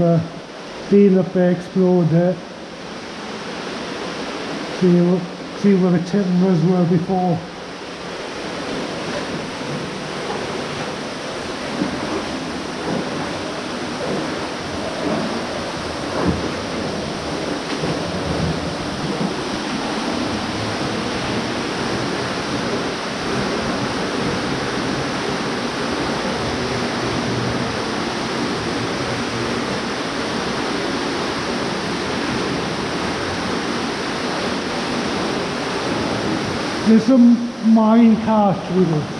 There, explored there. See, see where the timbers were before. There's some mine cart with us.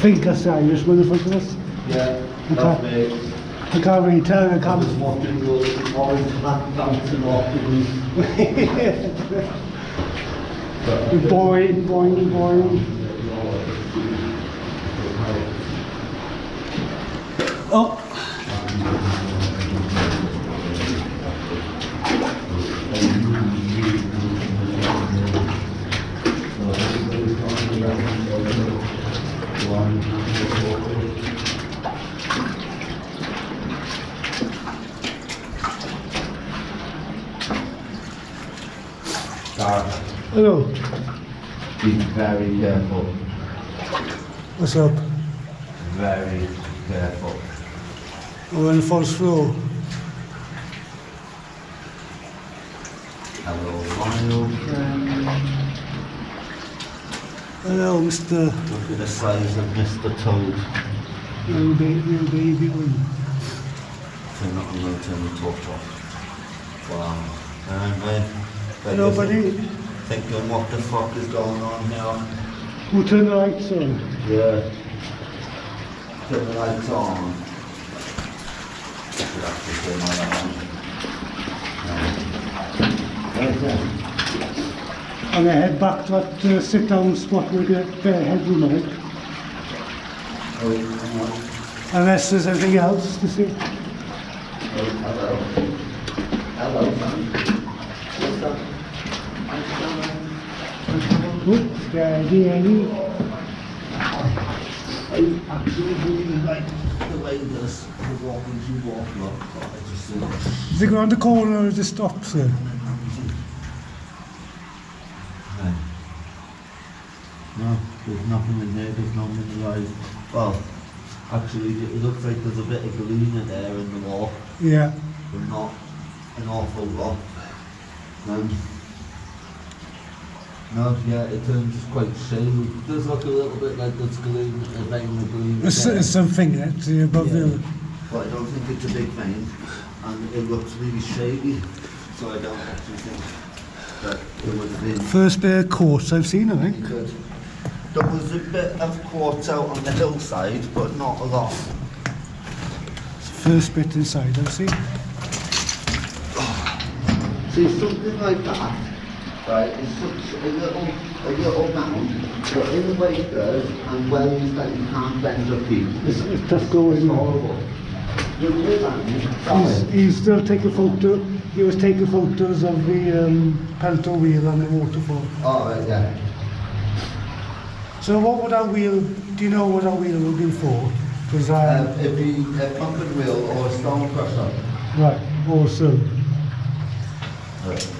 Think that's the Irishman front of us. Yeah, Okay. that's me. I can't really tell, I I can't. was watching the orange hat bouncing off the roof. Oh, Gareth, hello. be very careful, What's up? very careful. I'm on the false floor. Hello, my old friend. Hello, Mr. Look at the size of Mr. Toad. Little baby, little baby one. Turn up, I'm gonna turn the torch off. Wow. Hello, buddy. Thinking what the fuck is going on here? Who turned the lights on? Yeah. Turn the lights on. Should actually turn my light on. Right there. And I head back to that uh, sit down spot with the bare headroom it. Oh. Unless there's anything else to see. Oh, hello. Hello, son. What's up? Oops, steady, Eddie. I actually really like the way this the you walk look. I just think Does it around the corner or just stops there? Right. No, there's nothing in there, there's no mineralised. Well, actually, it looks like there's a bit of galena there in the wall, Yeah. but not an awful lot. Um, no, yeah, it turns quite shady. It does look a little bit like there's galena, a vein of There's, there. there's something in it uh, above Yeah. the... But I don't think it's a big vein, and it looks really shady, so I don't actually think that it would have been First bit of quartz I've seen, I think. good. There was a bit of quartz out on the hillside, but not a lot. First bit inside I've seen. See, something like that, right, is such a little, a little mound, but in the way it does, and wells that you can't bend or keep, It's, it's tough it's going. horrible. You live on it, He's, he's still taking photo. He was taking photos of the um, Pelton wheel on the waterfall. Oh, right, yeah. So what would our wheel, do you know what our wheel would be for? Because Um, I, it'd be a pumping wheel or a stone crusher. right, awesome. Right.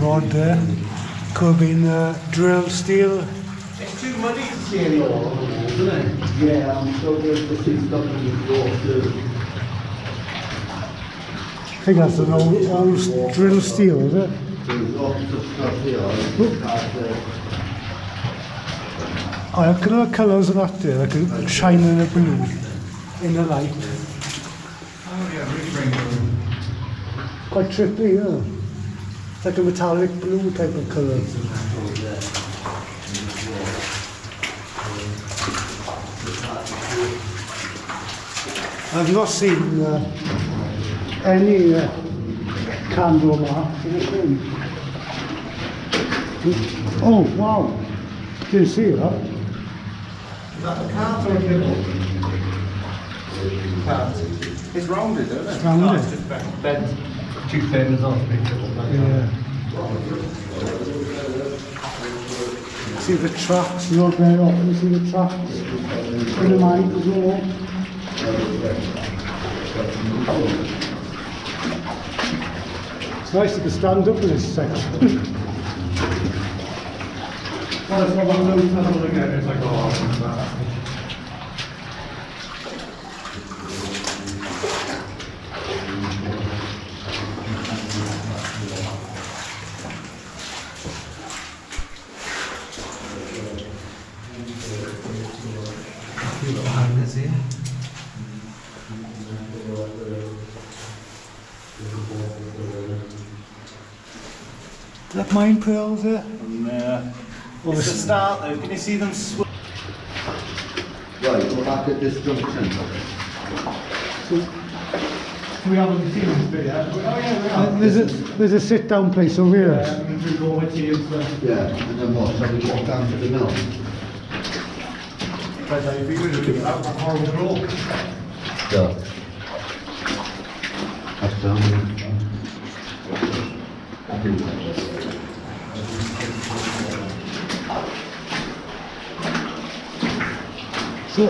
rod there. Could have been uh, drilled steel. It's too muddy to see any oil on the walls, isn't it? Yeah, I'm sure there's the two stuff in the floor too. I think that's an old, old drill steel, is it? There's lots of stuff here. It's hard to- I look at the colours of that there, like a shining in a blue in the light. Oh, yeah, really bring it Quite trippy, yeah. Like a metallic blue type of colour. I've not seen uh, any uh, candle marks in the thing. Oh, wow. Didn't see that. Is that a cart or a? Cart. It's rounded, isn't it? It's rounded. No, it's just bent, bent too thin as well to be kibble. Yeah. See the tracks, you don't very often see the tracks in the mine as well. It's nice to stand up in this section. Well, it's not one of those tunnels again, it's like, oh, that. that mine pearls there? Yeah. It's the start though, can you see them swim? Right, we're back at this junction. We haven't seen this bit yet. Oh yeah, we have. There's a, there's a sit down place over here. Yeah, and through all my tea and stuff. Yeah, and then what, shall we walk down to the mill? But uh, if you would have looked at that horrible crawl. Yeah. That's down. So,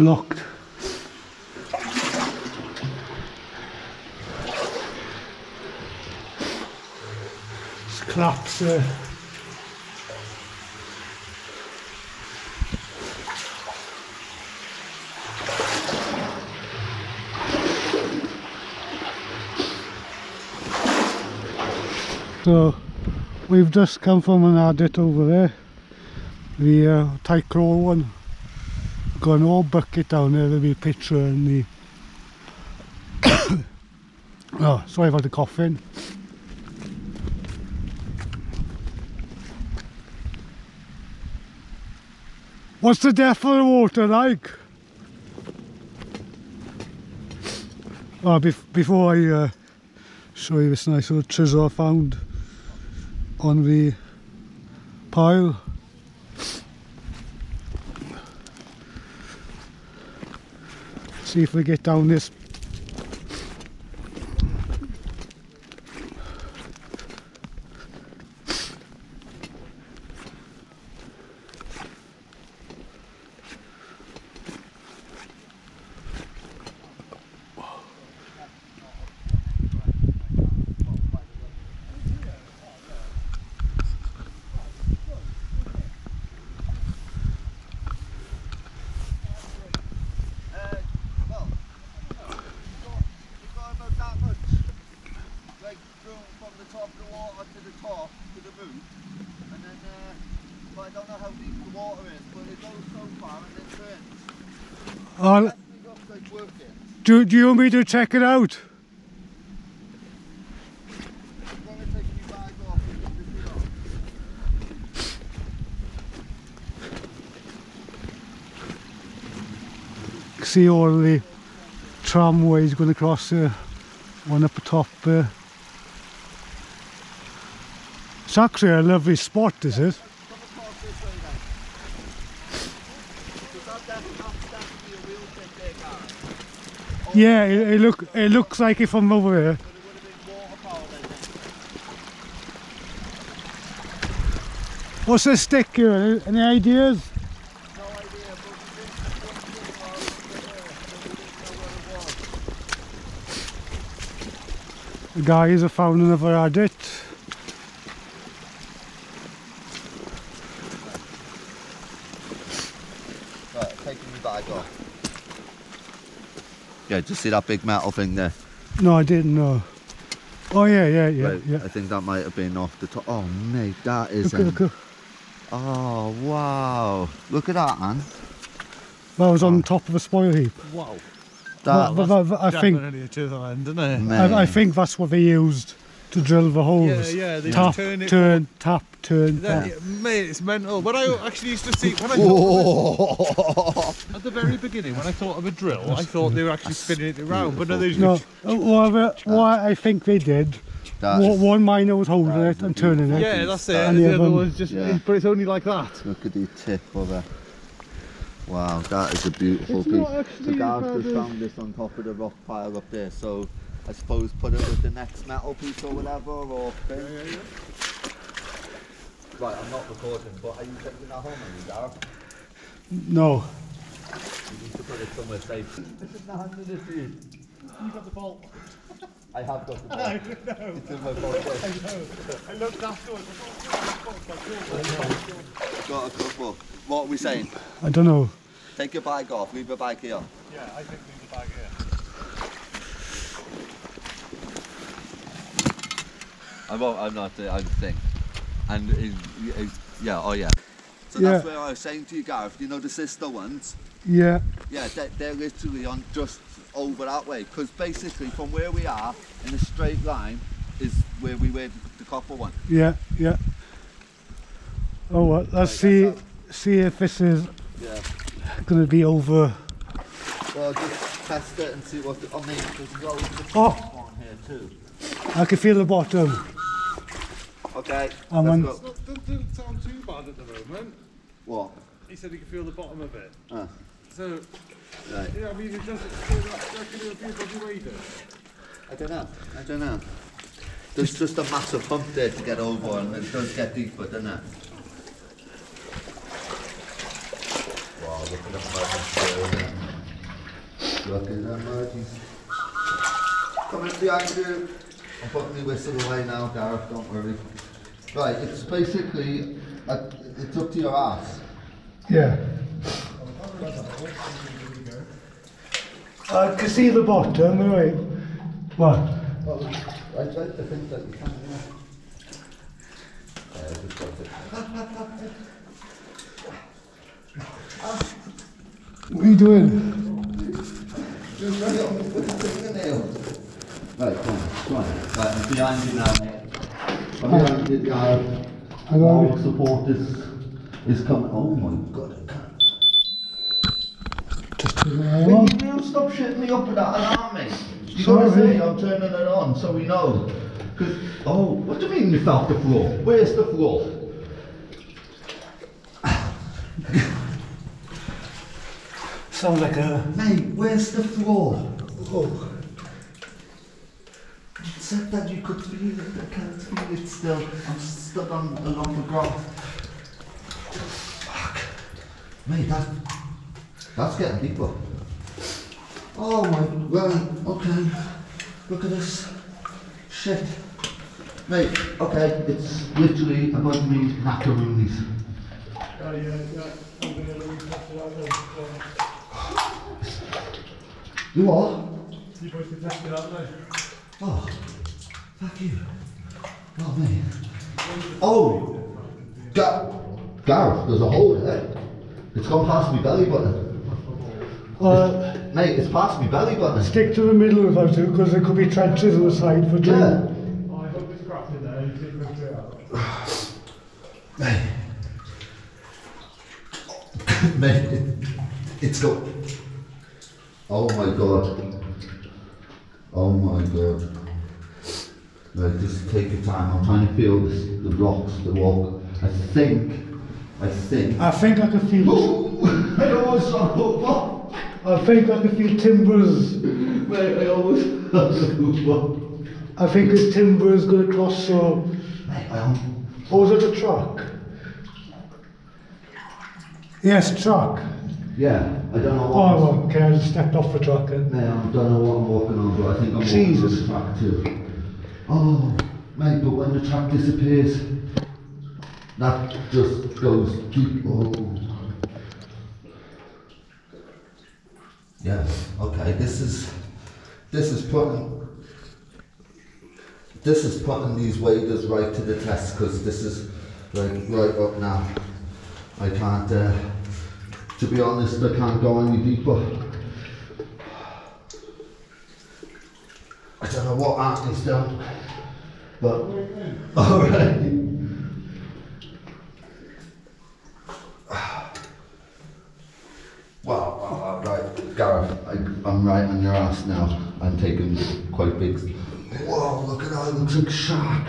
blocked. It's collapsed there. So we've just come from an adit over there, the uh, Tycro one. Got an old bucket down there, be a picture in the... oh, sorry about the coughing. What's the depth of the water like? Oh, bef before I uh, show you this nice little chisel I found on the pile. See if we get down this. I don't know how deep the water is, but it goes so far and then turns. I'll, Definitely looks like working. do, do you want me to check it out? I'm gonna take my bag off and put this on. See all the tramways going across there, one up the top there. It's actually a lovely spot, This is it? Come across this way then. Because that def- that's definitely a wheel pit there, Gareth. Yeah, it, it look it looks like it from over then. What's this stick here? Any ideas? The guys have found another adit. Right, taking my bag off. Yeah, just see that big metal thing there? No, I didn't know. Oh yeah, yeah, yeah, right, yeah. I think that might have been off the top. Oh, mate, that is. Look, at- um, look, at- Oh, wow. Look at that, man. that was on top of a spoil heap. Wow. That, But- but- but I think Definitely a to the end, isn't it? I, I think that's what they used to drill the holes. Yeah, yeah, they tap, turn it- turn, tap, turn, That, tap. mate, it's mental. When I actually used to see, when I thought Whoa. at the very beginning, when I thought of a drill, I thought they were actually spinning it around. But no, they No, just uh, what, I- what I think they did, That one miner was holding it and turning it. yeah, that's it. And And the the other other one- one's just, Yeah. but it's only like that. Look at the tip of it. Wow, that is a beautiful It's piece. not The actually guys just found this on top of the rock pile up there, so I suppose put it with the next metal piece or whatever, or thing. Right, I'm not recording, but are you taking that home, are you, Gareth? No. You need to put it somewhere safe. This is not handing it to you. You got the bolt. I have got the ball. It's in my pocket. I looked afterwards. Got a couple. What are we saying? I don't know. Take your bike off, leave your bike here. Yeah, I think leave the bike here. I won't, I'm not, uh, I'm thing. And, is, is, yeah, oh yeah. So Yeah. that's where I was saying to you, Gareth, you know the sister ones? Yeah, Yeah, they're, they're literally on just over that way. Because basically from where we are, in a straight line, is where we were the copper one. yeah, yeah. Oh well, let's Right, see see if this is Yeah. going to be over. Well, just test it and see what, the, I mean, there's loads of Oh. on here too. I can feel the bottom. Okay, I'm let's on- go. It's not, doesn't, doesn't sound too bad at the moment. What? He said he could feel the bottom of it. Ah, So, right. yeah, I mean, it doesn't feel that. Do you reckon it'll be above your wader? I don't know. I don't know. There's just a massive hump there to get over, and it does get deeper, doesn't it? Wow, look at the mud. Look at the mud. Coming behind you. I'm putting my whistle away now, Gareth, don't worry. Right, it's basically, uh, it's up to your ass. Yeah. I can see the bottom, right? What? Well, I'd like to think that you can, yeah. Yeah, I just got it. What are you doing? Just right on with the fingernail. Right, come on, come on. Right, I'm behind you now, mate. I'm behind you, guys. I All it. support is, is coming. Oh my god, I can't. Just turn it Will on. you stop shitting me up with that alarm, mate? You Sorry. gotta say I'm turning it on so we know. Cause, oh, what do you mean you felt the floor? Where's the floor? Sounds like a. Mate, where's the floor? Oh. You said that you could feel it, I can't feel it still. I'm stuck on a lump of grass. Fuck. Mate, that, that's getting deeper. Oh my, right, okay. Look at this. Shit. Mate, okay, it's literally above me macaroonies. Oh, yeah, yeah. I'm to leave that You are? You're supposed to test it out now. Oh, fuck you. Oh, mate. Oh! Gar- Gareth, there's a hole there. It's gone past my belly button. Uh, Mate, it's past my belly button. stick to the middle if I do, because there could be trenches on the side for Yeah. doing. Mate. Mate, it, it's got. Oh my god. Oh my god. Right, just take your time. I'm trying to feel this, the rocks, the walk. I think, I think. I think I can feel. Oh, I almost shot. I think I can feel timbers. Mate, I almost I think his timbers going across. So, Mate, I almost. or was it a truck? Yes, truck. Yeah, I don't know what. Oh, okay, I just stepped off the truck. And Mate, I don't know what I'm walking on, but I think I'm Jesus. walking on the track too. Oh, mate, but when the track disappears, that just goes deep. Oh. Yeah, okay, this is, this is putting, this is putting these waders right to the test, because this is like right up now. I can't, uh, to be honest, I can't go any deeper. I don't know what Anthony's done, but alright. Wow, wow, wow, right, Gareth, I, I'm right on your ass now. I'm taking quite big. Whoa, look at that, it looks like a shark.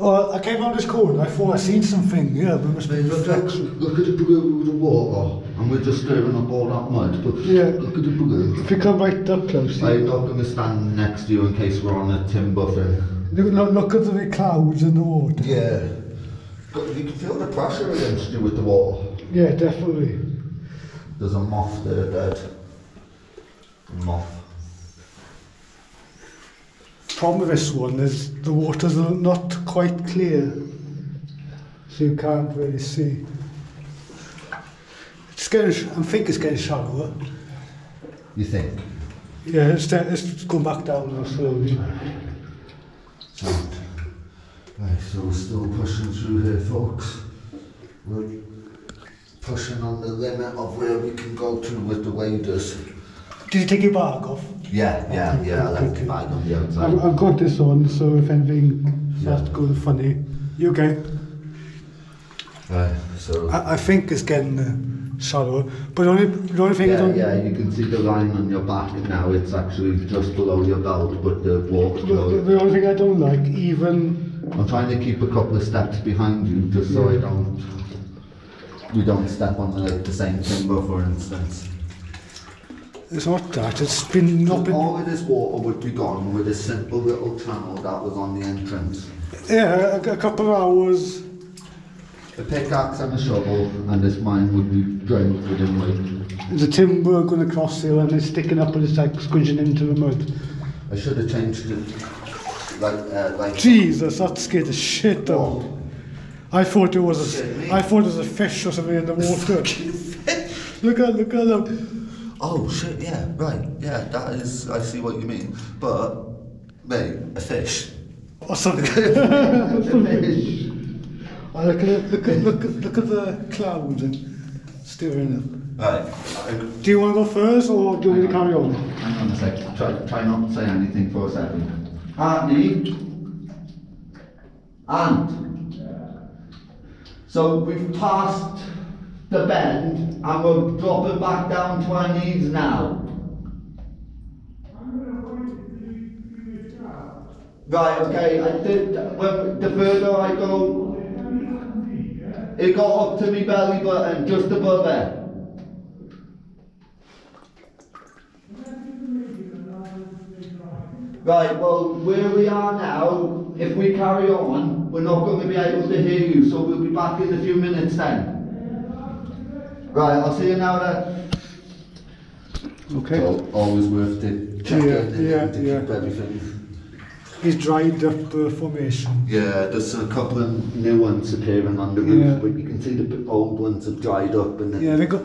oh, I came out this corner. I thought I seen something. Yeah, there must be Look, look, reflection. look at the blue of the water, and we're just stirring up all that mud, but Yeah. look at the blue. If you come right up close, I'm not going to stand next to you in case we're on a timber thing. Look, look, at the clouds in the water. Yeah. But you can feel the pressure against you with the water. Yeah, definitely. There's a moth there dead. Moth. Problem with this one is the water's not quite clear, so you can't really see. It's getting, I think it's getting shallower. You think? Yeah, it's, it's going back down now slowly. Sound. Right, so we're still pushing through here, folks. We're pushing on the limit of where we can go to with the waders. Did you take your bag off? Yeah, yeah, yeah, I left the bag on the outside. I've, I've got this on, so if anything Yeah. starts going funny, you okay? Right, so. I, I think it's getting uh, shallower, but only, the only thing I Yeah, don't... yeah, you can see the line on your back now. It's actually just below your belt, but the water's The, the, the only thing I don't like, even I'm trying to keep a couple of steps behind you, just so I don't. We don't step on the, the same timber, for instance. it's not that, it's been not been... All of this water would be gone with a simple little channel that was on the entrance. Yeah, a, a couple of hours. A pickaxe and the shovel, and this mine would be drained within like. There's a timber going across here and it's sticking up and it's like squishing into the mud. I should have changed it. Like, uh, like. Jesus, that scared the shit out. Oh. I thought it was a, I thought it was a fish or something in the water. look at look at them. Oh shit! Yeah, right. Yeah, that is. I see what you mean. But, mate, a fish. Or something. a fish. Look at look at look at look at the clouds and stirring them. Right. Do you want to go first or do you want to carry on? Hang on a sec. Try, try not to say anything for a second. Anthony. Ant. So we've passed the bend and we're dropping back down to our knees now. Right, okay, I did, when, the further I go, it got up to me belly button, just above it. Right, well, where we are now, if we carry on, we're not going to be able to hear you, so we'll be back in a few minutes then. Right, I'll see you now then. Okay. So, always worth it. Check Yeah, yeah, yeah. everything. He's dried up the formation. Yeah, there's a couple of new ones appearing on the roof, Yeah. but you can see the old ones have dried up and then. Yeah, they go.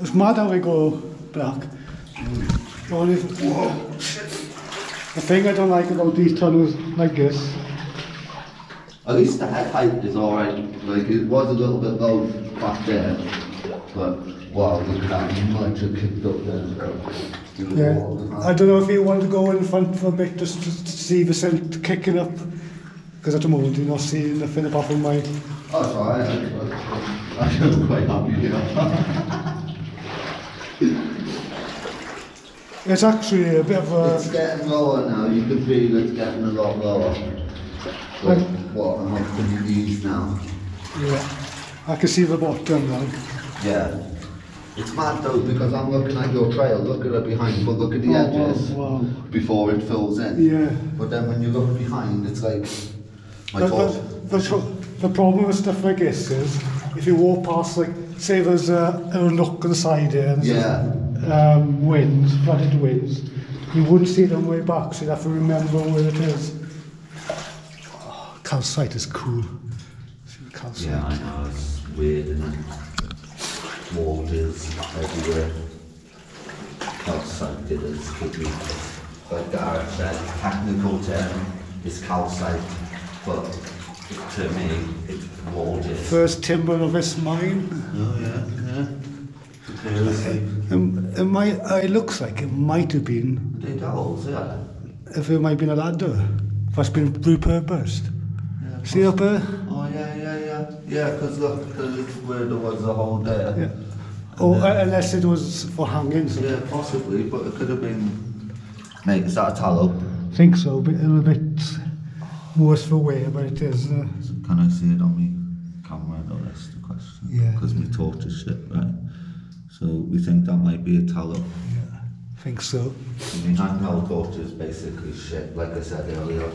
It's mad how they go black. The only the thing I don't like about these tunnels like this At least the head height is alright. Like it was a little bit low back there, but wow, look at that much it kicked up there. Yeah. I don't know if you want to go in front for a bit just to, to see the scent kicking up. Because at the moment you're not seeing nothing apart from my... Oh, alright. I- I- I'm quite happy here. It's actually a bit of It's getting lower now. You can feel it's getting a lot lower. Like what? I'm up to my knees now. Yeah. I can see the bottom now. Yeah. It's mad though because I'm looking at your trail. Look at it behind, but look at the Oh, edges wow, before it fills in. Yeah. But then when you look behind, it's like my The, the, the, the problem with stuff like this is if you walk past, like, say there's a, a look on the side here and there's Yeah. um, winds, flooded winds, you wouldn't see it on the way back, so you'd have to remember where it is. Oh, calcite is cool. See the calcite. Yeah, I know. It's weird, isn't it? Waters everywhere. Calcite it is. Could be, like Gareth said, technical term is calcite, but to me, it's waters. First timber of this mine. Oh yeah, yeah. Seriously. Um, it, might, uh, it looks like it might have been, They dolls, yeah. if it might have been a ladder, that's been repurposed. yeah See up there? Oh yeah, yeah, yeah. Yeah, because look, where there was a hole there. Yeah. Oh, uh, unless it was for hanging. So Yeah, possibly, but it could have been. Mate, is that a tallow? I think so, but a little bit worse for wear, but it is. Uh, Can I see it on me camera? No, that's the question. Yeah. Because my torch is shit, right? So we think that might be a tallow. yeah, I think so. My handheld torch is basically shit. Like I said earlier,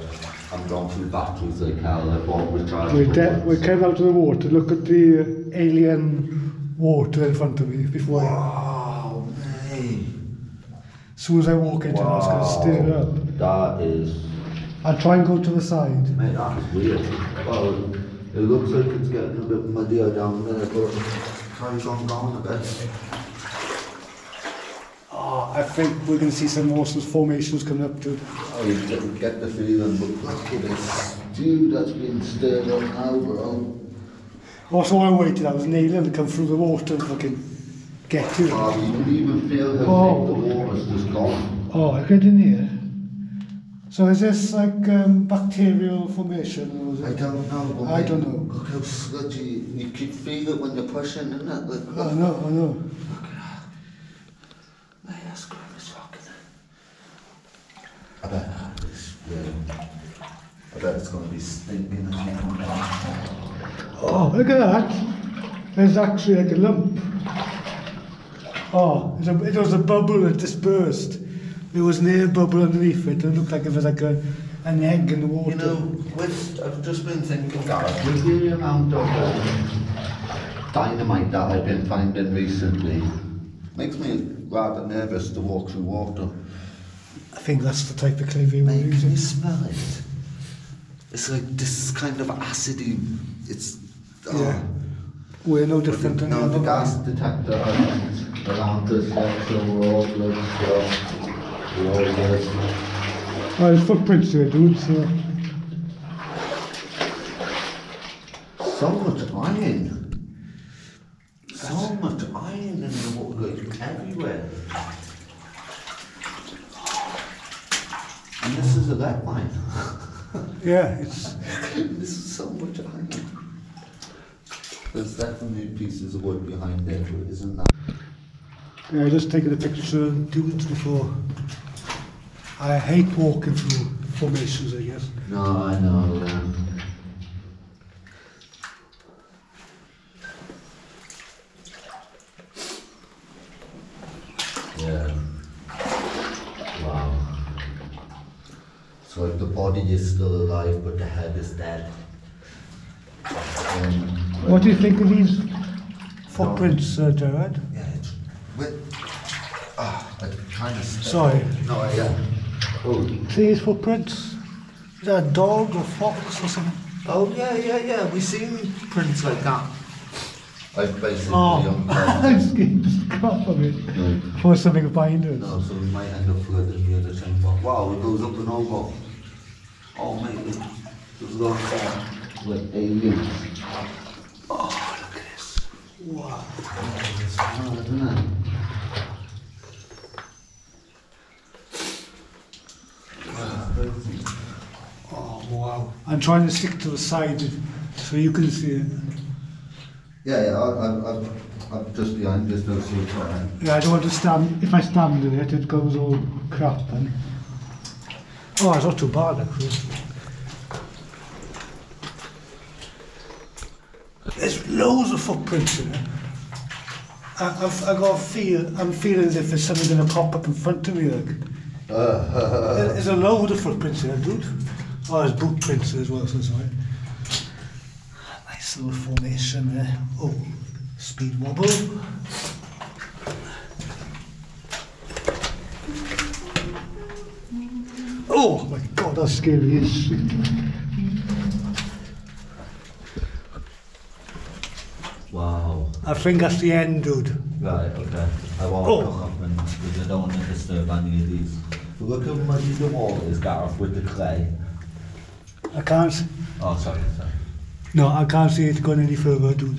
I'm going through batteries like hell. I bought rechargeable We, de- we came out of the water, to look at the uh, alien water in front of me before I, Wow, as soon as I walk into it, I was going to stir up. That is I'll try and go to the side. Mate, that's weird. Well, it looks like it's getting a bit muddier down there, but carries on going a bit. Oh, I think we're going to see some more formations coming up to Oh, you get, the feeling, but look at this stew that's been stirred up now, bro. Also, I waited, I was nailing to come through the water and fucking get to it. Oh, you can even feel how Oh. thick the water's just gone. Oh, I get in here. So is this like um, bacterial formation or is I don't know. I don't know. Look how sludgy. You can feel it when you're pushing, isn't it? Like, I look. know, I know. Mate, that's grim as fuck, isn't it? I bet it's. I bet it's going to be stinking as you come down. Oh, look at that. There's actually like a lump. Oh, it's a, it was a bubble that dispersed. There was an air bubble underneath it. It looked like it was like a, an egg in the water. You know, with, I've just been thinking, Gareth, with the amount of um, dynamite that I've been finding recently, makes me rather nervous to walk through water. I think that's the type of clay we're Mate, can you smell it? It's like this kind of acidy. It's. Oh. Yeah. We're no different the, than um, the no, the gas detector around, us, yeah, so we're all good. So we're all good. Oh, there's footprints here, dude. So. So much iron. So much iron in the water, like everywhere. And this is a lead mine. Yeah, it's. this is so much iron. There's definitely pieces of wood behind it, but isn't that? Yeah, just taking a picture two weeks before. I hate walking through formations, I guess. No, I know. Yeah. Yeah. Wow. So if the body is still alive, but the head is dead. Um, What do you think of these footprints, uh, Gerard? Yeah, it's with. I'm trying to. step- Sorry. No, yeah. Oh. See these footprints? Is that a dog or fox or something? Oh yeah, yeah, yeah. We've seen prints like that. I've basically Oh, I'm scared just crap of it. no, For something behind us. no, so we might end up flooding the other thing. But wow, it goes up and over. Oh mate, it- there's a lot of like aliens. Oh, look at this. Wow. It's hard, isn't it? Oh, wow. I'm trying to stick to the side so you can see it. Yeah, yeah, I, I, I'm, I'm just behind, there's no seat for it. Yeah, I don't want to stand, if I stand in it, it goes all crap then. Oh, it's not too bad actually. There's loads of footprints in it. I, I've, I got a feel, I'm feeling as if there's something going to pop up in front of me. Like. Uh. There- there's a load of footprints in it, dude. Oh, there's boot prints as well, so sorry. Nice little formation there. Oh, speed wobble. Oh my god, that's scary shit. Wow. I think that's the end, dude. Right, okay. I won't Oh. come up and, because I don't want to disturb any of these. Look how muddy the wall is, Gareth, with the clay. I can't. Oh, sorry, sorry. No, I can't see it going any further, dude.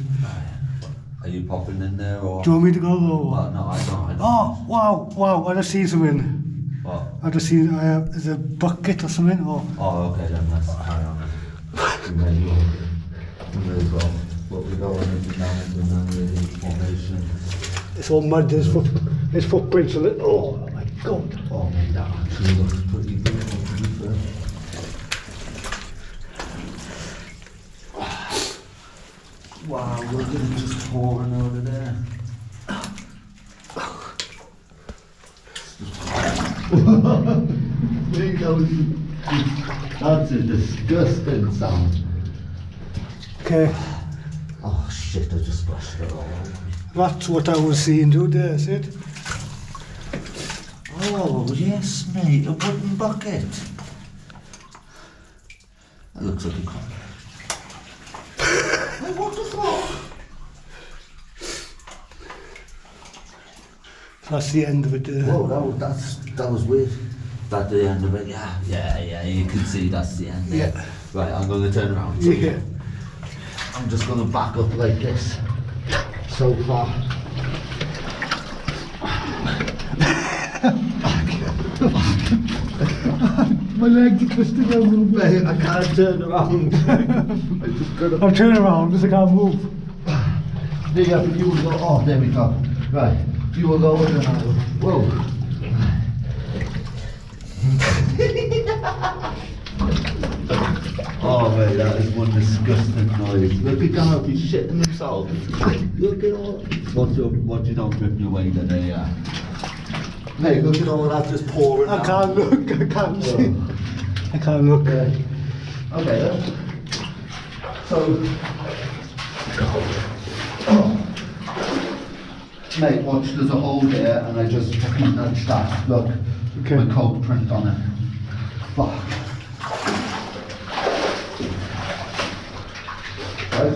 Are you popping in there or? Do you want me to go or? Well, no, I don't. I don't. Oh, wow, wow, I just see something. What? I just see uh, there's a bucket or something. Oh, Oh, okay, then let's carry on. We may well. We may well. What we don't want to do now is another formation. it's all mud. There's foot, there's footprints on it. Oh my god. Oh, mate, that actually looks pretty beautiful to be fair. Wow, look at it just pouring out of there. Mate, that was- That's a disgusting sound. Okay, Oh shit, I just splashed it all over. that's what I was seeing, dude. There's it. Oh, yes, mate, a wooden bucket. That looks like a cock. hey, what the fuck? That's the end of it. Uh, Whoa, that was, that's, that was weird. That's the end of it, yeah. Yeah, yeah, you can see that's the end. Yeah. Right, I'm going to turn around. yeah. I'm just going to back up like this. So far. My legs are twisting a little bit. I can't turn around. I just got I'm turning around because I can't move. There you go, you will go, oh, there we go. Right, you will go and then I will, whoa. Oh mate, that is one disgusting noise. Look at Gareth, he's shitting himself. Look at all, watch your, watch you don't rip your way there, yeah. Mate, look at all that just pouring I out. can't look. I can't oh. see. I can't look. Okay. Okay then. So. Oh. Mate, watch, there's a hole there and I just fucking nudged that. Look. Okay. My coat print on it. Fuck. Right,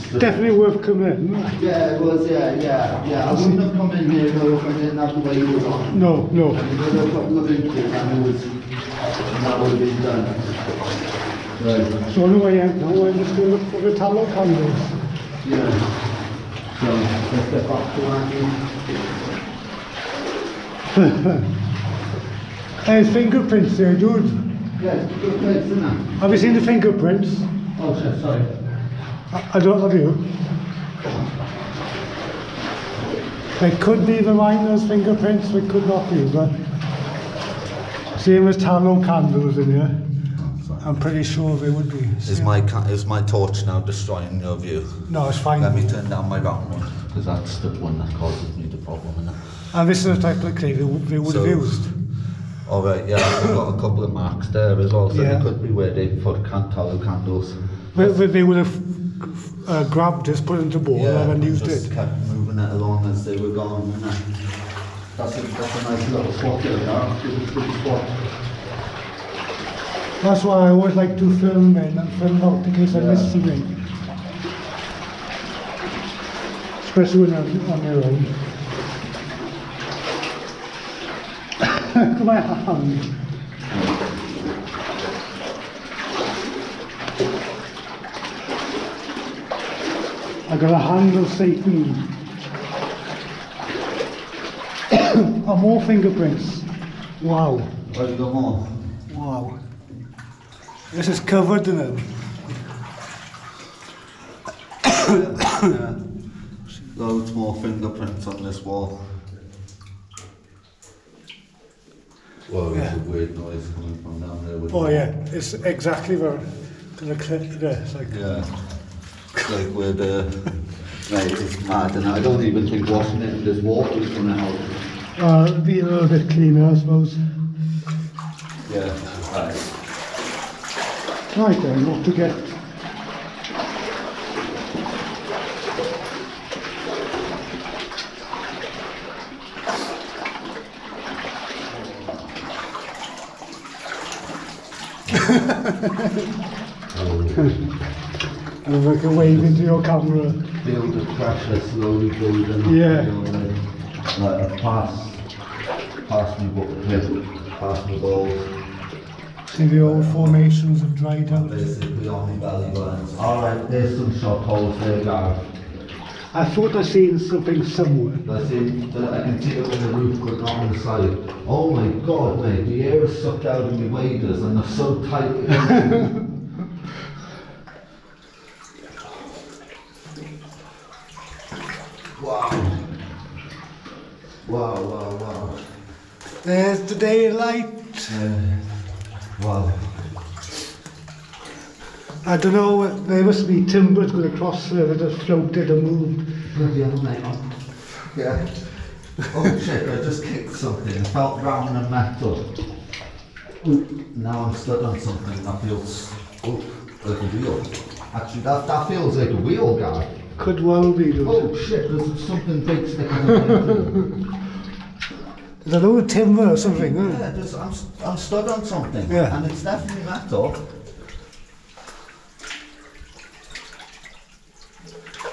there. Found the power handle, the formation, Definitely worth coming in. Yeah, it was, yeah, yeah, yeah. I wouldn't have come in here though if I didn't have the way it was on. No, no. I a couple of inches and it was, and that would have been done. Right, So anyway, I'm, now I'm just going to look for the tallow candles. yeah. So, let's get back to Andy. There's fingerprints there, dude. Yeah, it's a good place, isn't it? Have you seen the fingerprints? Oh, sorry. I don't love you. They could be the miner's fingerprints, they could not be, but same as tallow candles in here, I'm pretty sure they would be. Is my ca- is my torch now destroying your view? No, it's fine. Let me turn down my round one, because that's the one that causes me the problem. Isn't it? And this is the type of clay they, they would so, have used. All right, yeah, I've got a couple of marks there as well, so yeah. they could be where they put can- tallow candles. They, they, they would have uh, grabbed this, put it into bowl, and then used just it. kept moving it along as they were going, and That's a, that's a nice little spot there, Gareth. Good, good spot. That's why I always like to film in and film out in case I miss Yeah. something. Especially when I'm on your own. Look at my hand. I got a hand of Satan. oh, more fingerprints. Wow. Where you more? Wow. This is covered in them. yeah. Loads more fingerprints on this wall. Well, there's a weird noise coming from down there. With Oh yeah, it's exactly where the clip there. It's like Yeah. It's like with the. Right, it's mad, and I don't even think washing it in this water is going to help. uh, it'd be a little bit cleaner, I suppose. Yeah, right. Right then, what to get? And I can wave into your camera. Feel the pressure slowly building. Yeah. You like, a pass, pass me bucket, pass me balls. See the old formations have dried out. Basically on my belly buttons. Alright, there's some shot holes there, Gareth. I thought I seen something somewhere. I see, that I can see it on the roof, not on the side. Oh my god, mate, the air is sucked out of my waders and they're so tight. wow. Wow, wow, wow. There's the daylight. Uh, wow. I don't know, there must be timbers going across there that have floated and moved. Bloody hell, mate. Yeah. Oh shit, I just kicked something. It felt round and metal. Now I'm stood on something that feels oh, like a wheel. Actually, that, that feels like a wheel, guy. Could well be, doesn't Oh it? shit, there's something big sticking in there. Is that old timber or something? Huh? yeah, there's, I'm, I'm stood on something. Yeah. And it's definitely metal.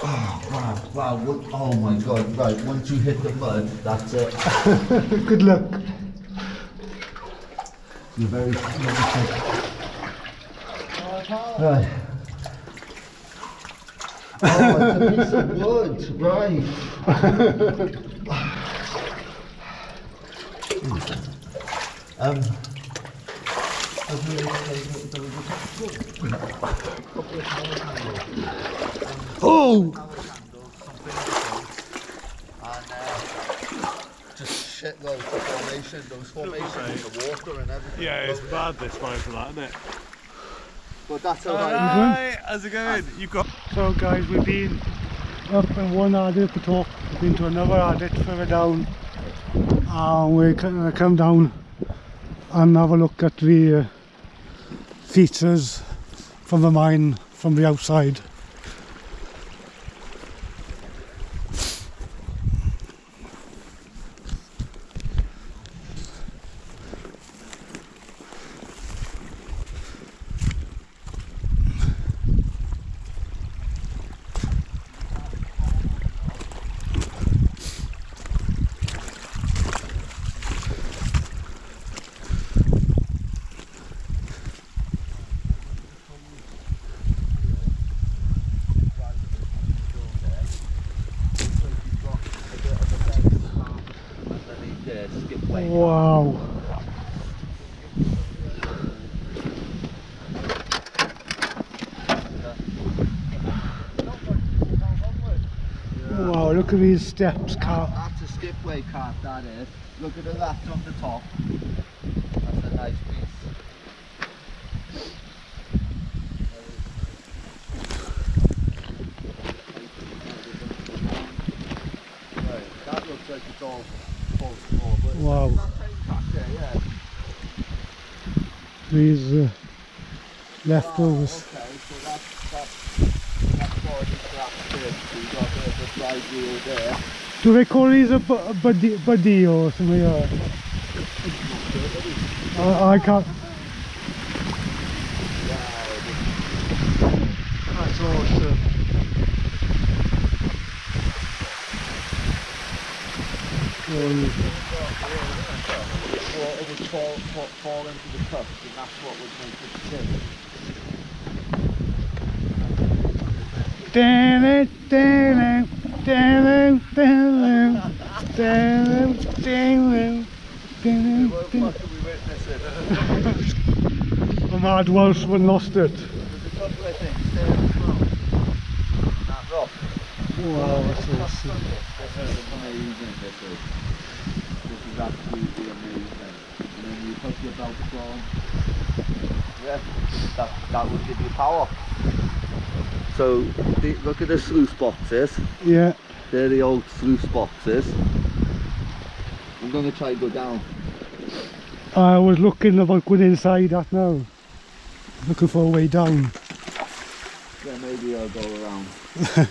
Oh, wow, wow, what, oh my god, right, once you hit the mud, that's it. Good luck. You're very limited. Right. Oh, it's a piece of wood, right. um, Oh! just shitloads of formation, those formations in the water and everything. Yeah, it's bad this time for that, isn't it? But that's alright. Alright, how's it going? You got So guys, we've been up in one adit for talk, we've been to another adit further down, and to come down and have a look at the uh, features from the mine from the outside. Wow. Wow, look at these steps, Carl. That's a skipway cart, that is. Look at the latch on the top. That's a nice piece. Right, that looks like it's all full small, but Wow. that there, yeah. These uh, leftovers. Okay, so that's, that's, that's body track there. So you got a bit of a slide wheel there. Do they call these a, buddy, buddy or something? Uh, I, I can't. That's awesome. Um, Water would fall, fall, fall into the cup, and that's what would make it sink. Dun, dun, dun, dun, dun, dun, dun, dun. A mad Welshman lost it. Wow, that's awesome. This is absolutely amazing. And then you put your belt on. Yeah, that, that will give you power. So, the, look at the sluice boxes. Yeah, They're the old sluice boxes. I'm going to try to go down. I was looking about going inside that now. Looking for a way down. Yeah, maybe I'll go around.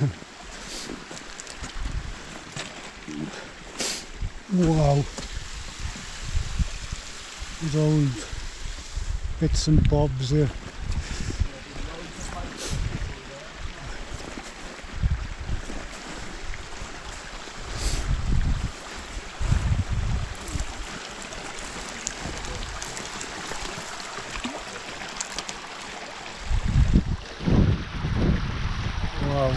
Wow. These old bits and bobs there. Wow.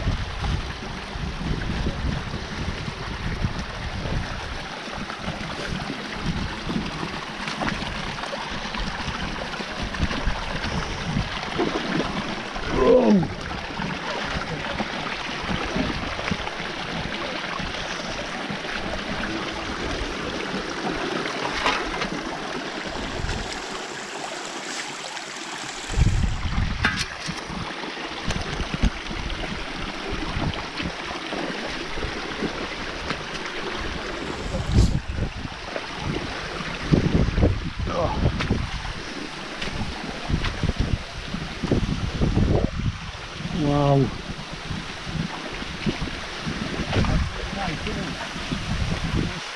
Wow.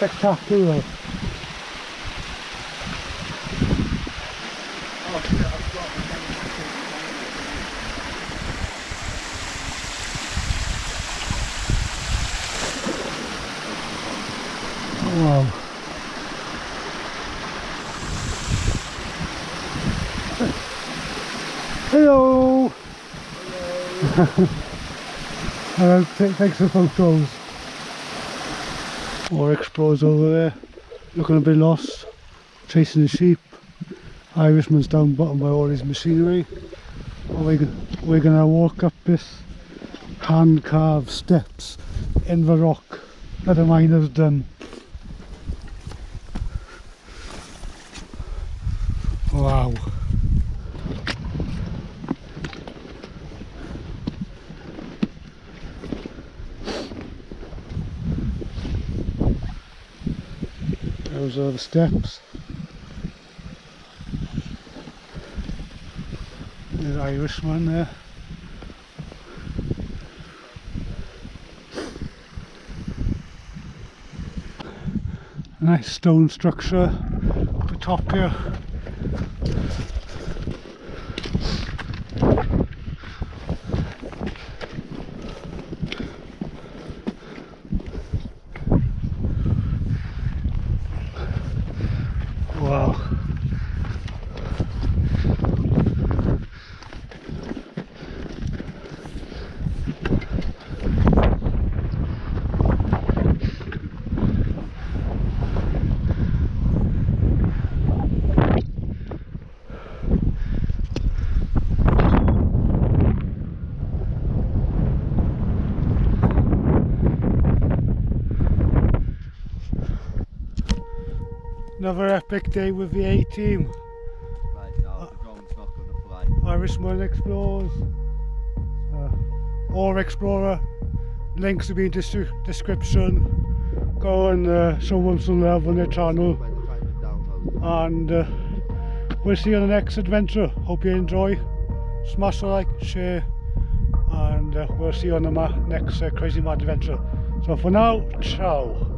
Spectacular. Wow. Hello. Hello, take, take some photos. More explorers over there, looking a bit lost, chasing the sheep. Irishman's down bottom by all his machinery. We're, we're gonna walk up this hand carved steps in the rock that the miner's done. Wow. Those are the steps. There's Irishman there. Nice stone structure at the top here. Wow. Day with the A team. Right, now the drone's not going to fly. Irishman Explores, uh, or Explorer. Links will be in the description. Go and uh, show them some love on their channel, By the time it downloads. and uh, we'll see you on the next adventure. Hope you enjoy. Smash a like, share, and uh, we'll see you on the ma- next uh, Crazy Mad adventure. So for now, ciao.